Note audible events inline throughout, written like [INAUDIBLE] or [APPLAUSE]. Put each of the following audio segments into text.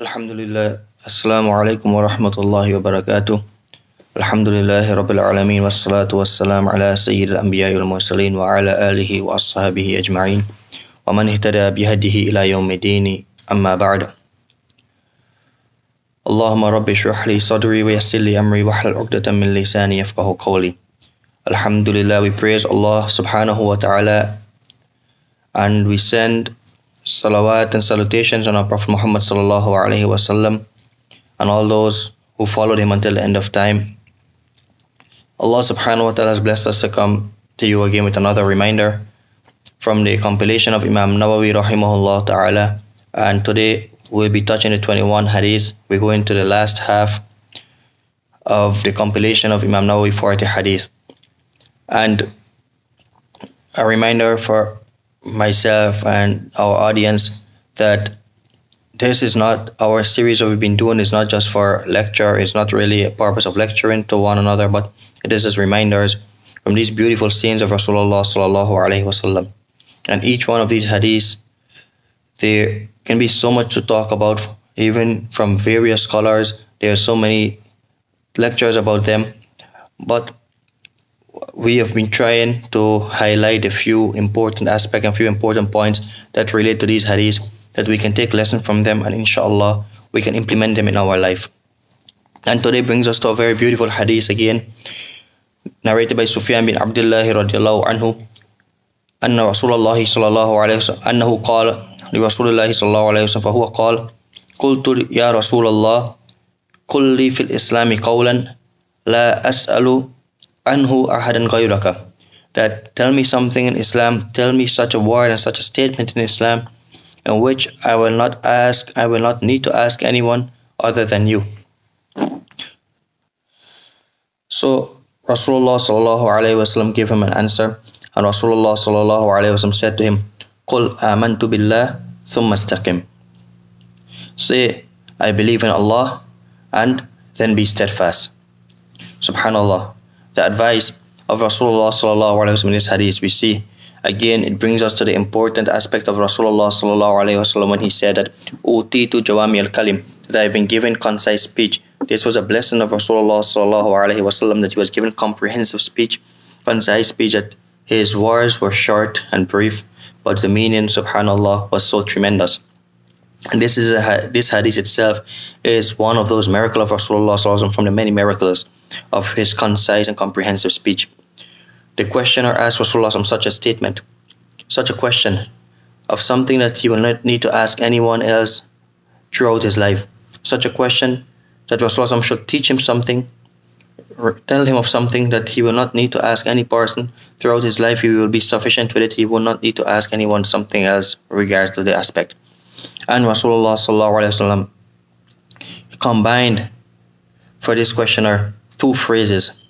الحمد لله السلام عليكم ورحمة الله وبركاته الحمد لله رب العالمين والصلاة والسلام على سيد الأنبياء والمرسلين وعلى آله وأصحابه أجمعين ومن اهتدى بهديه إلى يوم الدين أما بعد اللهم رب اشرح لي صدري ويسر لي أمري واحلل عقدة من لساني يفقه قولي Alhamdulillah, we praise Allah subhanahu wa ta'ala and we send salawat and salutations on our Prophet Muhammad sallallahu alaihi wasallam and all those who followed him until the end of time. Allah subhanahu wa ta'ala has blessed us to come to you again with another reminder from the compilation of Imam Nawawi rahimahullah ta'ala and today we'll be touching the 21 hadith. We're going to the last half of the compilation of Imam Nawawi 40 hadith. And a reminder for myself and our audience that this is not our series that we've been doing is not just for lecture it's not really a purpose of lecturing to one another but it is as reminders from these beautiful scenes of rasulullah sallallahu alaihi wasallam and each one of these hadiths there can be so much to talk about even from various scholars. There are so many lectures about them. But we have been trying to highlight a few important aspects and few important points that relate to these hadiths that we can take lesson from them and inshallah we can implement them in our life and today brings us to a very beautiful hadith again narrated by Sufyan bin Abdullah radiallahu anhu أن رسول الله صلى الله عليه وسلم أنه قال لرسول الله صلى الله عليه وسلم فهو قال قلت يا رسول الله قل لي في الإسلام قولا لا أسأل anhu ahadan ghayraka. That tell me something in Islam, tell me such a word and such a statement in Islam, in which I will not ask, I will not need to ask anyone other than you. So Rasulullah sallallahu alaihi wasallam gave him an answer, and Rasulullah sallallahu alaihi wasallam said to him, "Qul amantu billah, thumma istaqim." Say, I believe in Allah, and then be steadfast. Subhanallah the advice of Rasulullah sallallahu alaihi wasallam in this hadith, we see again it brings us to the important aspect of Rasulullah sallallahu alaihi wasallam when he said that "Utitu jawami al kalim," that I have been given concise speech. This was a blessing of Rasulullah sallallahu alaihi wasallam that he was given comprehensive speech, concise speech. That his words were short and brief, but the meaning, subhanallah, was so tremendous. And this is a, this hadith itself is one of those miracles of Rasulullah from the many miracles of his concise and comprehensive speech. The questioner asked Rasulullah such a statement, such a question of something that he will not need to ask anyone else throughout his life. Such a question that Rasulullah should teach him something, tell him of something that he will not need to ask any person throughout his life. He will be sufficient with it. He will not need to ask anyone something else regards to the aspect and Rasulullah combined for this questioner two phrases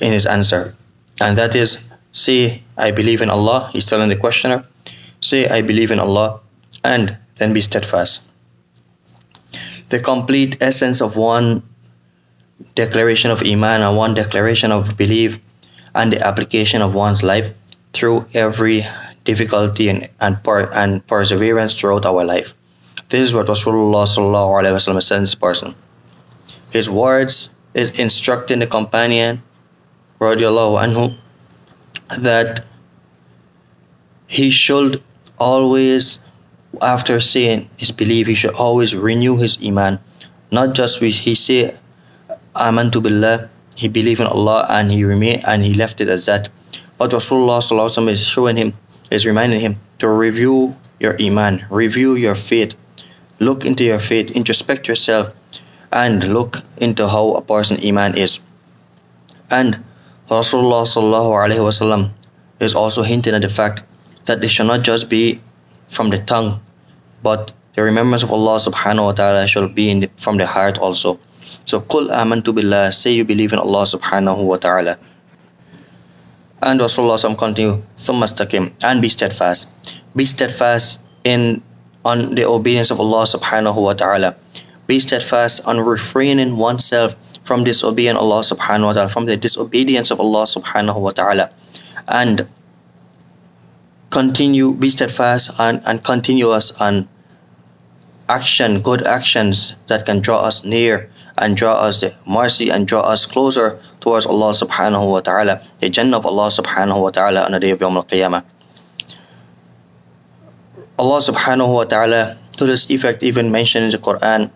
in his answer. And that is say I believe in Allah he's telling the questioner. Say I believe in Allah and then be steadfast. The complete essence of one declaration of iman and one declaration of belief and the application of one's life through every difficulty and and, per, and perseverance throughout our life. This is what Rasulullah sallallahu alaihi wasallam said this person. His words is instructing the companion anhu that he should always after saying his belief he should always renew his iman. Not just with he say amantu billah he believe in Allah and he remain and he left it as that. But Rasulullah is showing him is reminding him to review your iman review your faith. Look into your faith, introspect yourself, and look into how a person iman is. And Rasulullah sallallahu alaihi wasallam is also hinting at the fact that it should not just be from the tongue, but the remembrance of Allah subhanahu wa ta'ala shall be the, from the heart also. So Qul amantu billah, say you believe in Allah subhanahu wa ta'ala. And Rasulullah continue, Thumma and be steadfast. Be steadfast in on the obedience of Allah subhanahu wa ta'ala. Be steadfast on refraining oneself from disobeying Allah subhanahu wa ta'ala, from the disobedience of Allah subhanahu wa ta'ala. And continue, be steadfast and, and continuous on action, good actions that can draw us near and draw us mercy and draw us closer towards Allah subhanahu wa ta'ala, the Jannah of Allah subhanahu wa ta'ala on the day of Yawm al-Qiyamah. Allah subhanahu wa ta'ala to this effect even mentioned in the Quran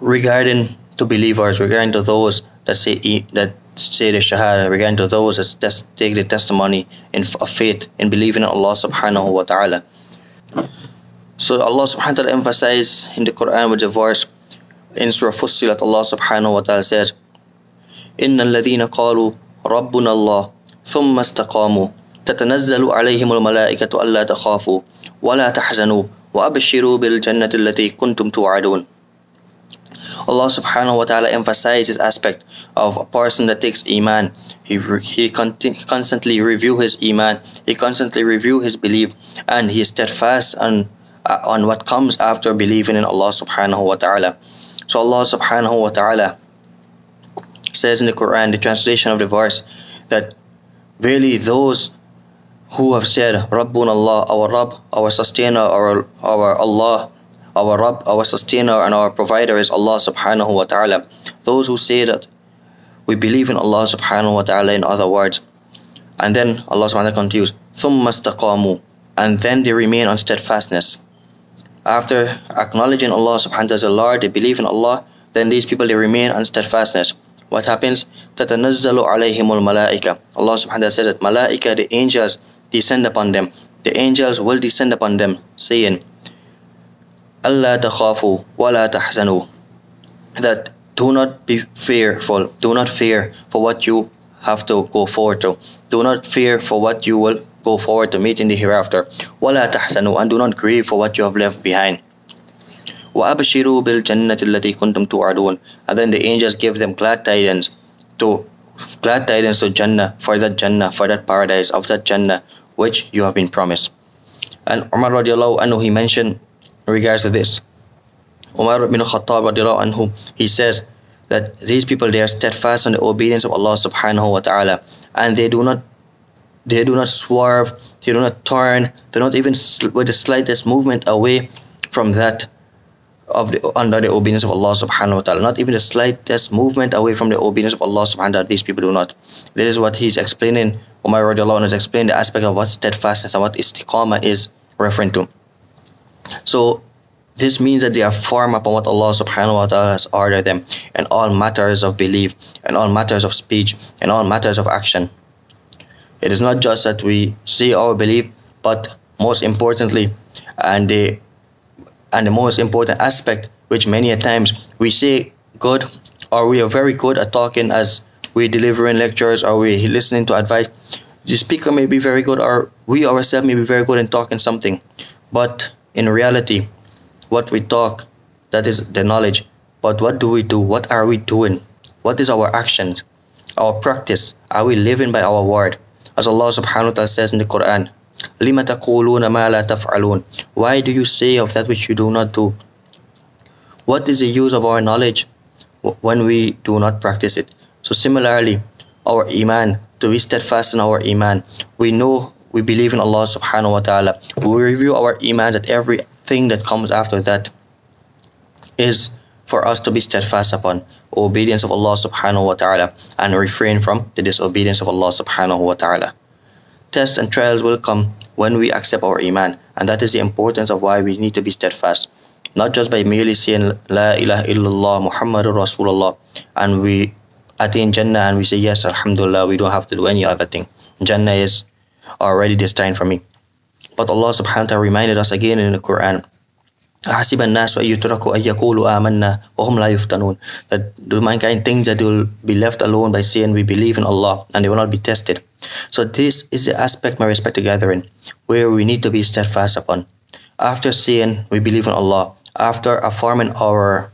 regarding to believers, regarding to those that say that say the Shahada, regarding to those that take the testimony in of faith in believing in Allah subhanahu wa ta'ala. So Allah subhanahu wa ta'ala emphasized in the Quran with the verse in Surah Fussilat Allah subhanahu wa ta'ala said إن الذين قالوا ربنا الله ثم استقاموا تتنزل عليهم الملائكة ألا تخافوا ولا تحزنوا وأبشروا بالجنة التي كنتم توعدون Allah subhanahu wa ta'ala emphasizes aspect of a person that takes iman. He, he constantly review his iman. He constantly review his belief and he is steadfast on uh, on what comes after believing in Allah subhanahu wa ta'ala. So Allah subhanahu wa ta'ala says in the Quran, the translation of the verse, that really those who have said Rabbun Allah, our Rabb, our sustainer, our, our Allah, our Rabb, our sustainer and our provider is Allah subhanahu wa ta'ala. Those who say that we believe in Allah subhanahu wa ta'ala in other words. And then Allah subhanahu wa ta'ala continues, ثُمَّ اسْتَقَامُوا And then they remain on steadfastness. After acknowledging Allah subhanahu wa ta'ala as Lord, they believe in Allah, then these people they remain on steadfastness. What happens? تَتَنَزَّلُ عَلَيْهِمُ الْمَلَائِكَةِ Allah subhanahu wa ta'ala says that malaika, the angels, descend upon them. The angels will descend upon them, saying, Alla takhafu wa la tahzanu. That do not be fearful, do not fear for what you have to go forward to. Do not fear for what you will go forward to meet in the hereafter. وَلَا تَحْزَنُوا And do not grieve for what you have left behind. وَأَبْشِرُوا بِالْجَنَّةِ الَّتِي كُنْتُمْ تُوعَدُونَ And then the angels give them glad tidings to glad tidings to Jannah for that Jannah, for that paradise of that Jannah which you have been promised. And Umar radiallahu anhu, he mentioned regards to this. Umar bin Khattab anhu he says that these people they are steadfast in the obedience of Allah subhanahu wa ta'ala and they do not they do not swerve, they do not turn, they do not even with the slightest movement away from that of the under the obedience of Allah subhanahu wa ta'ala. Not even the slightest movement away from the obedience of Allah subhanahu wa ta'ala. These people do not. This is what he's explaining. Umar radiallahu anhu is explaining the aspect of what steadfastness and what istiqamah is referring to. So this means that they are firm upon what Allah subhanahu wa ta'ala has ordered them in all matters of belief, and all matters of speech, and all matters of action. It is not just that we say our belief, but most importantly, and the and the most important aspect, which many a times we say good, or we are very good at talking as we delivering lectures, or we listening to advice. The speaker may be very good, or we ourselves may be very good in talking something, but in reality, what we talk, that is the knowledge. But what do we do? What are we doing? What is our actions? Our practice? Are we living by our word? As Allah subhanahu wa ta'ala says in the Quran, لِمَ تَقُولُونَ مَا لَا تَفْعَلُونَ Why do you say of that which you do not do? What is the use of our knowledge when we do not practice it? So similarly, our iman, to be steadfast in our iman, we know we believe in Allah subhanahu wa ta'ala. We review our iman that everything that comes after that is for us to be steadfast upon obedience of Allah subhanahu wa ta'ala and refrain from the disobedience of Allah subhanahu wa ta'ala. Tests and trials will come when we accept our iman and that is the importance of why we need to be steadfast. Not just by merely saying La ilaha illallah Muhammadur Rasulullah and we attain Jannah and we say yes Alhamdulillah we don't have to do any other thing. Jannah is already destined for me. But Allah subhanahu wa ta'ala reminded us again in the Quran أحسب الناس أن يتركوا أن يقولوا آمنا وهم لا يفتنون that the mankind thinks that they will be left alone by saying we believe in Allah and they will not be tested so this is the aspect my respected gathering where we need to be steadfast upon after saying we believe in Allah after affirming our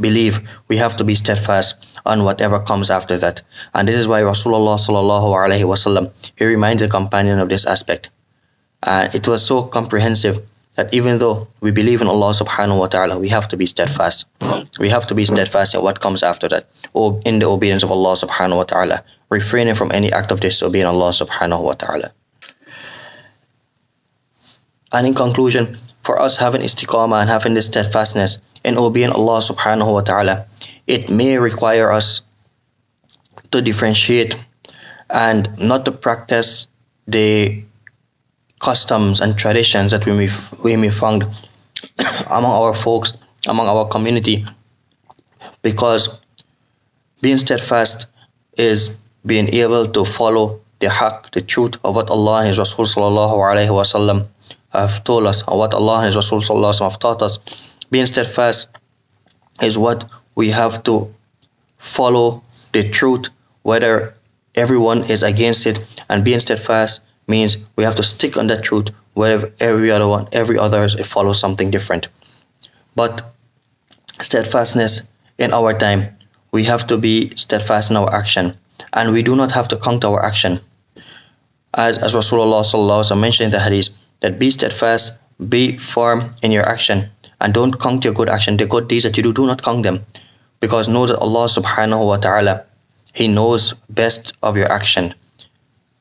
belief we have to be steadfast on whatever comes after that and this is why Rasulullah sallallahu alaihi wasallam he reminds the companion of this aspect and it was so comprehensive that even though we believe in Allah subhanahu wa ta'ala, we have to be steadfast. We have to be steadfast in what comes after that, or in the obedience of Allah subhanahu wa ta'ala, refraining from any act of disobeying Allah subhanahu wa ta'ala. And in conclusion, for us having istiqamah and having this steadfastness in obeying Allah subhanahu wa ta'ala, it may require us to differentiate and not to practice the customs and traditions that we may, we may find [COUGHS] among our folks, among our community, because being steadfast is being able to follow the haqq, the truth of what Allah and His Rasul sallallahu alaihi wasallam have told us, or what Allah and His Rasul sallallahu have taught us. Being steadfast is what we have to follow the truth, whether everyone is against it, and being steadfast means we have to stick on that truth, whether every other one, every other follows something different. But steadfastness in our time, we have to be steadfast in our action, and we do not have to count our action. As, as Rasulullah mentioned in the hadith, that be steadfast, be firm in your action, and don't count your good action. The good deeds that you do, do not count them. Because know that Allah subhanahu wa ta'ala, He knows best of your action.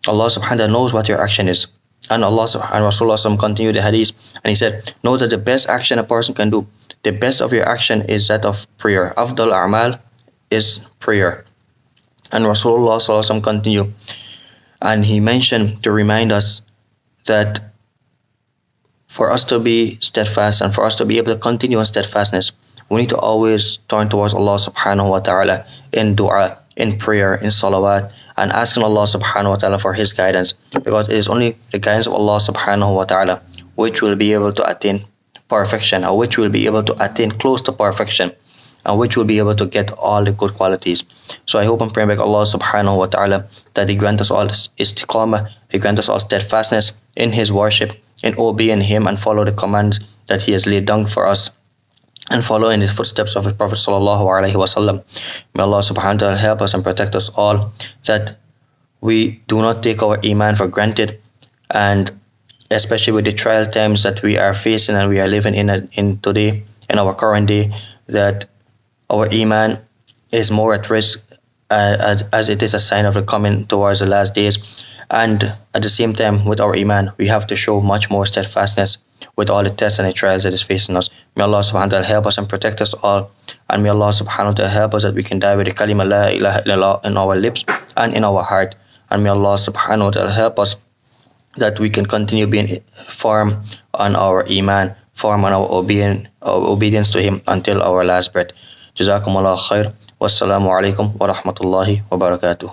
Allah subhanahu wa ta'ala knows what your action is. And Allah subhanahu Rasulullah continued the hadith and he said, Know that the best action a person can do, the best of your action is that of prayer. Afdal a'mal is prayer. And Rasulullah continued, and he mentioned to remind us that for us to be steadfast and for us to be able to continue in steadfastness, we need to always turn towards Allah subhanahu wa ta'ala in dua, in prayer, in salawat, and asking Allah subhanahu wa ta'ala for His guidance. Because it is only the guidance of Allah subhanahu wa ta'ala which will be able to attain perfection or which will be able to attain close to perfection and which will be able to get all the good qualities. So I hope and pray back Allah subhanahu wa ta'ala that He grant us all istiqamah, He grant us all steadfastness in His worship, in obeying Him and follow the commands that He has laid down for us and follow in the footsteps of His Prophet sallallahu alaihi wasallam. May Allah subhanahu wa ta'ala help us and protect us all that we do not take our iman for granted and especially with the trial times that we are facing and we are living in a, in today in our current day that our iman is more at risk uh, as, as it is a sign of the coming towards the last days. And at the same time, with our iman, we have to show much more steadfastness with all the tests and the trials that is facing us. May Allah subhanahu wa ta'ala help us and protect us all. And may Allah subhanahu wa ta'ala help us that we can die with the kalima la ilaha illallah in our lips and in our heart. And may Allah subhanahu wa ta'ala help us that we can continue being firm on our iman, firm on our obedience to Him until our last breath. جزاكم الله خير والسلام عليكم ورحمة الله وبركاته